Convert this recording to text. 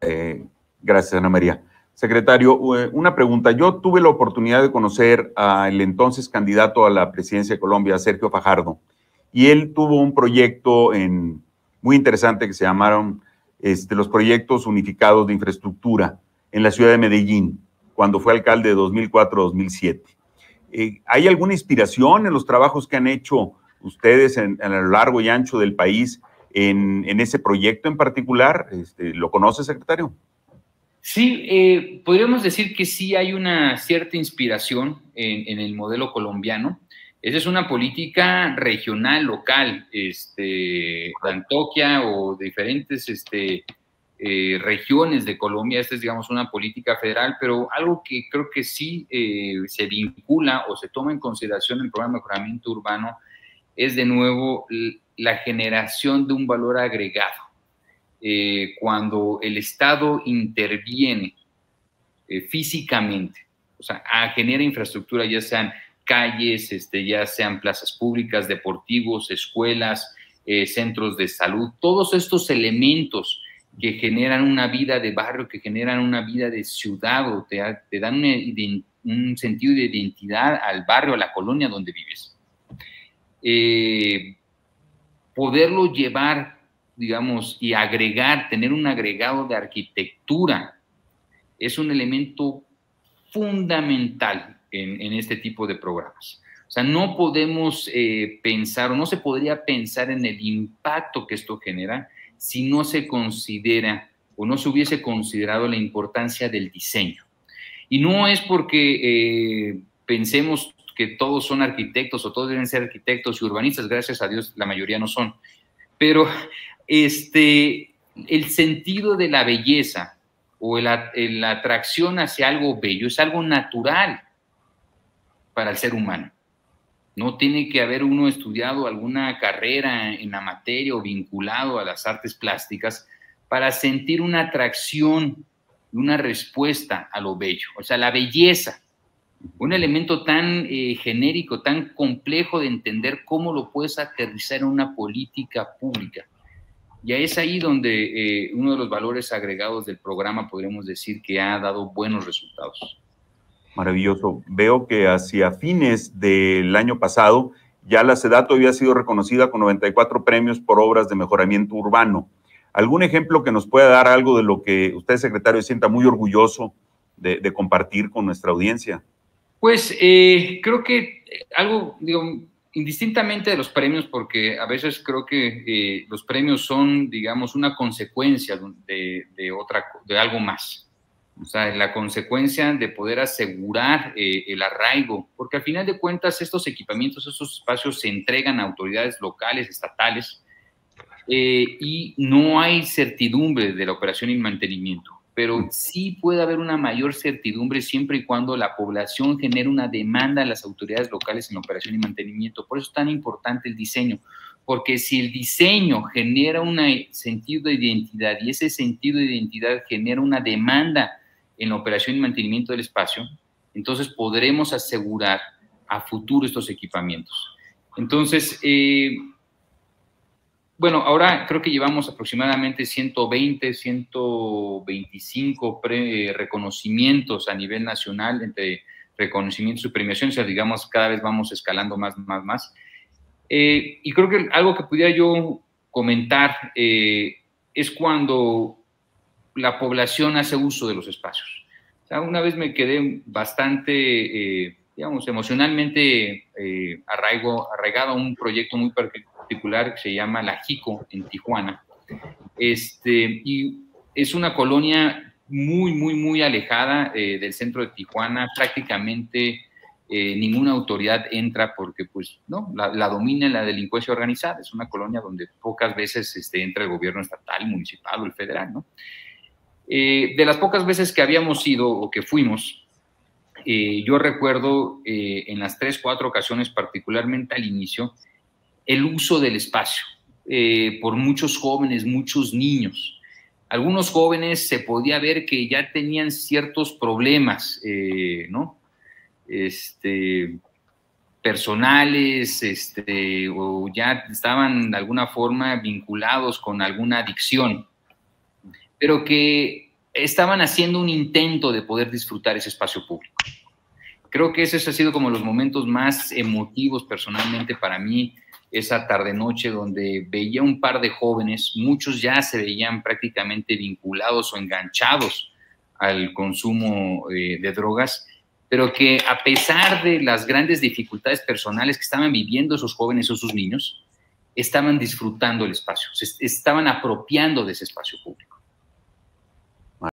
Eh, gracias, Ana María. Secretario, eh, una pregunta. Yo tuve la oportunidad de conocer al entonces candidato a la presidencia de Colombia, Sergio Fajardo, y él tuvo un proyecto en, muy interesante que se llamaron este, los proyectos unificados de infraestructura en la ciudad de Medellín, cuando fue alcalde de 2004-2007. Eh, ¿Hay alguna inspiración en los trabajos que han hecho ustedes a lo largo y ancho del país en, ese proyecto en particular? Este, ¿Lo conoce, secretario? Sí, eh, podríamos decir que sí hay una cierta inspiración en, el modelo colombiano. Esa es una política regional, local, este, Antoquia o diferentes este, eh, regiones de Colombia. Esta es, digamos, una política federal, pero algo que creo que sí eh, se vincula o se toma en consideración en el programa de mejoramiento urbano es, de nuevo, la generación de un valor agregado eh, cuando el Estado interviene eh, físicamente, o sea, genera infraestructura, ya sean calles, este, ya sean plazas públicas, deportivos, escuelas, eh, centros de salud, todos estos elementos que generan una vida de barrio, que generan una vida de ciudad o te, dan un sentido de identidad al barrio, a la colonia donde vives. Poderlo llevar digamos, y agregar, tener un agregado de arquitectura, es un elemento fundamental en, este tipo de programas. O sea, no podemos eh, pensar o no se podría pensar en el impacto que esto genera si no se considera o no se hubiese considerado la importancia del diseño. Y no es porque eh, pensemos que todos son arquitectos o todos deben ser arquitectos y urbanistas, gracias a Dios la mayoría no son, pero este, el sentido de la belleza o la, atracción hacia algo bello es algo natural para el ser humano. No tiene que haber uno estudiado alguna carrera en la materia o vinculado a las artes plásticas para sentir una atracción y una respuesta a lo bello. O sea, la belleza, un elemento tan eh, genérico, tan complejo de entender, cómo lo puedes aterrizar en una política pública. Y es ahí donde eh, uno de los valores agregados del programa podríamos decir que ha dado buenos resultados. Maravilloso. Veo que hacia fines del año pasado ya la SEDATO había sido reconocida con 94 premios por obras de mejoramiento urbano. ¿Algún ejemplo que nos pueda dar algo de lo que usted, secretario, sienta muy orgulloso de, compartir con nuestra audiencia? Pues eh, creo que algo, digo, indistintamente de los premios, porque a veces creo que eh, los premios son, digamos, una consecuencia de, otra, de algo más. O sea, la consecuencia de poder asegurar eh, el arraigo, porque al final de cuentas estos equipamientos, estos espacios se entregan a autoridades locales, estatales, eh, y no hay certidumbre de la operación y mantenimiento pero sí puede haber una mayor certidumbre siempre y cuando la población genere una demanda a las autoridades locales en operación y mantenimiento. Por eso es tan importante el diseño, porque si el diseño genera un sentido de identidad y ese sentido de identidad genera una demanda en la operación y mantenimiento del espacio, entonces podremos asegurar a futuro estos equipamientos. Entonces, eh, bueno, ahora creo que llevamos aproximadamente 120, 125 reconocimientos a nivel nacional entre reconocimientos y premiaciones, o sea, digamos, cada vez vamos escalando más, más, más. Eh, y creo que algo que pudiera yo comentar eh, es cuando la población hace uso de los espacios. O sea, una vez me quedé bastante, eh, digamos, emocionalmente arraigo, arraigado a un proyecto muy particular que se llama La Jico en Tijuana. Este, y es una colonia muy, muy, muy alejada eh, del centro de Tijuana. Prácticamente eh, ninguna autoridad entra porque, pues, no, la, domina la delincuencia organizada. Es una colonia donde pocas veces este, entra el gobierno estatal, municipal o el federal. Eh, de las pocas veces que habíamos ido o que fuimos, yo recuerdo en las tres, cuatro ocasiones, particularmente al inicio, el uso del espacio eh, por muchos jóvenes, muchos niños. Algunos jóvenes se podía ver que ya tenían ciertos problemas, eh, ¿no? Este, personales, este, o ya estaban de alguna forma vinculados con alguna adicción, pero que estaban haciendo un intento de poder disfrutar ese espacio público. Creo que ese ha sido como los momentos más emotivos personalmente para mí, esa tarde-noche donde veía un par de jóvenes, muchos ya se veían prácticamente vinculados o enganchados al consumo eh, de drogas, pero que a pesar de las grandes dificultades personales que estaban viviendo esos jóvenes o sus niños, estaban disfrutando el espacio, se estaban apropiando de ese espacio público.